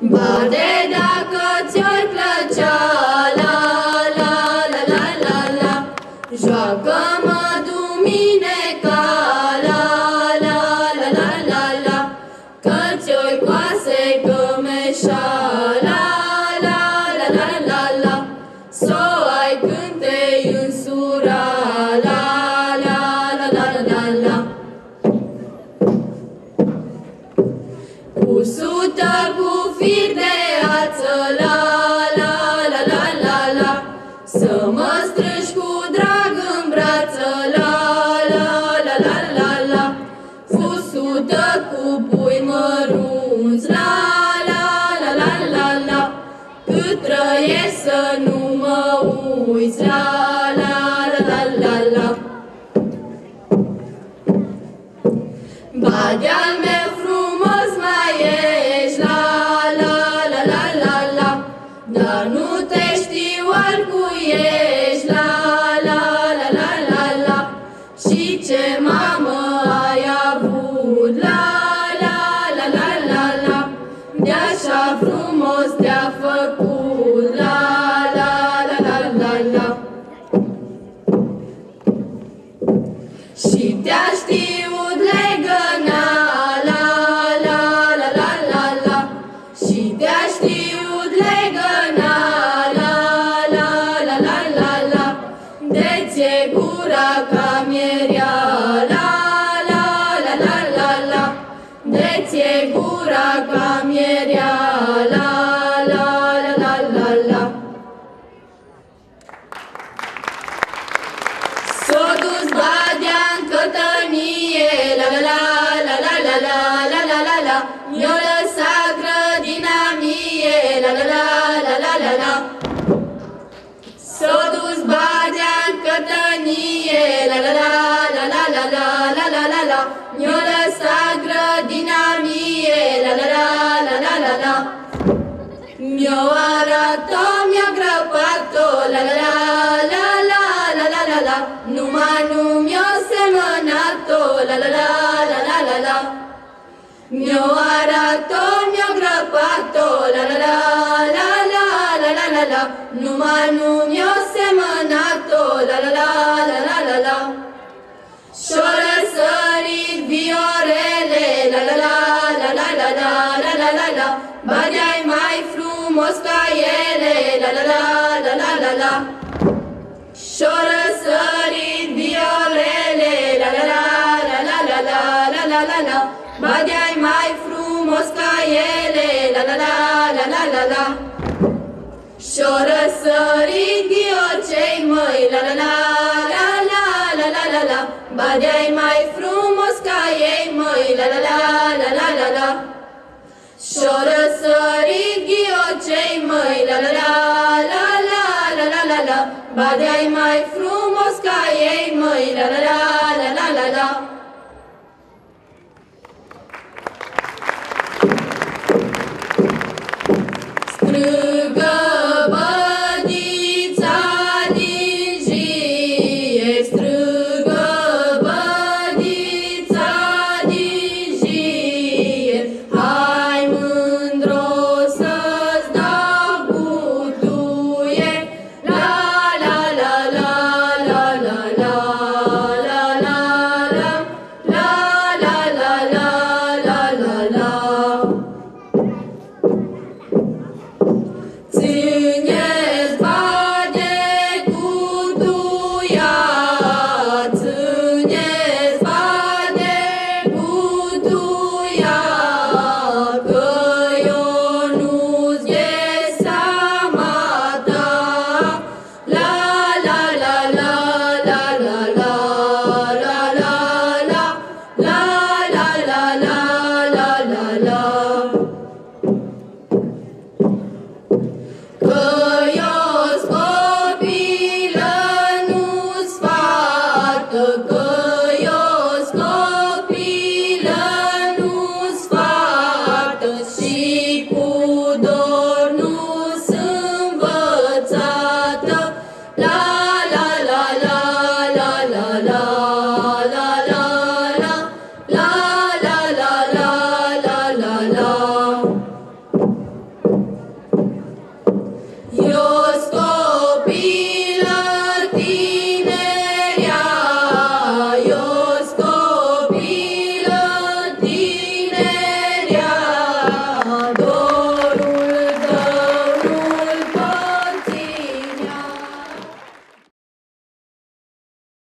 Bade dacă ți-ar plăcea, la la la la la la. Joacă-mă Cu sută cu fir de ață, la la la la la la Să mă strângi cu drag în brață, la la la la la la Fusută cu pui mărunți, la la la la la la Cât trăiesc să nu mă uiți, la la la la la la Badea meu ce mamă ai avut, la la la la la la De așa frumos te-a făcut, la la la la la la Și te-a știut legăna, la la la la la la Și te-a știut legăna, la la la la la la De ție gura ca mierea, Mi-o lăsat grădina mie, la la la la la la la S-o dus badea în cătănie, la la la la la la la la la la la Mi-o lăsat grădina mie, la la la la la la la mi-o arată, la la la la Numai nu mi-o semănat-o, la la la la la la la Și-o răsărit viorele, la la la la la la la la la la la Badea-i mai frumos ca ele, la la la la la la la Și-o răsărit viorele, la la la la la la la la la la la Badea-i mai frumos ca ele, la la la la la la la și-o răsărit ghiocei măi, la la la la la la la la la Badea-i mai frumos ca ei măi, la la la la la la la Și-o răsărit ghiocei măi, la la la la la la la la la Badea-i mai frumos ca ei măi, la la la la la la la